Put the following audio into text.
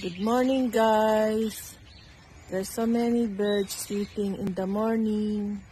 Good morning, guys. There's so many birds sleeping in the morning.